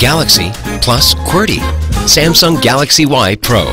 Galaxy plus QWERTY. Samsung Galaxy Y Pro.